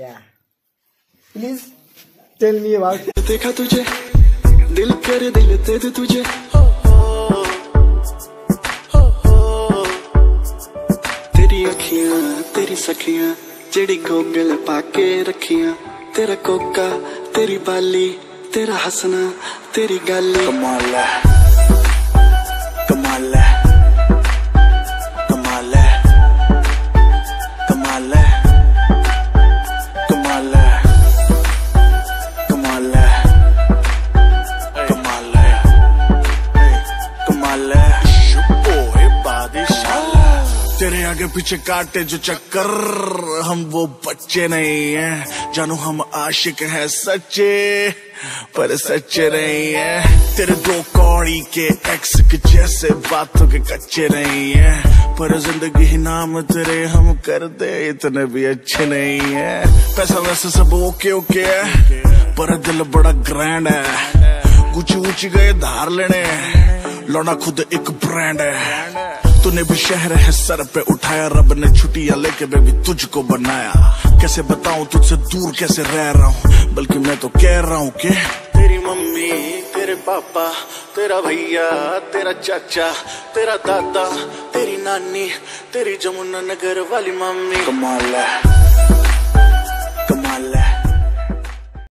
Please tell me about देखा तुझे दिल कर दिल दे तुझे। जेडी गोगल पाके रखिया। तेरा कोका तेरी बाली तेरा हसना तेरी गाली। आगे पीछे काटे जो चक्कर। हम वो बच्चे नहीं हैं। जानू हम आशिक हैं, सच्चे, पर सच्चे नहीं हैं। तेरे दो कौड़ी के एक्स के जैसे बातों के कच्चे नहीं हैं। पर ज़िंदगी ही नाम तेरे हम कर दे, इतने भी अच्छे नहीं है। पैसा वैसे सब ओके ओके है, पर दिल बड़ा ग्रैंड है। कुछ ऊँची गए धार लेने लौना खुद एक ब्रांड है। तूने भी शहर है सर पे उठाया। रब ने छुट्टियाँ लेके बेबी तुझको बनाया। कैसे बताऊँ तुझसे दूर कैसे रह रहा हूँ? बल्कि मैं तो कह रहा हूँ कि तेरी मम्मी तेरे पापा तेरा भैया तेरा चाचा तेरा दादा तेरी नानी तेरी जमुना नगर वाली मम्मी। कमाल है।